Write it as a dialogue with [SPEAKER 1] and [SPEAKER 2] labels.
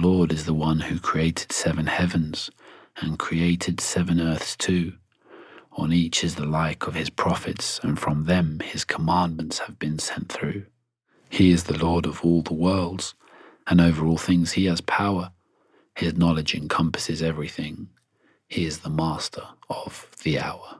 [SPEAKER 1] Lord is the one who created seven heavens and created seven earths too. On each is the like of his prophets, and from them his commandments have been sent through. He is the Lord of all the worlds, and over all things he has power. His knowledge encompasses everything. He is the master of the hour.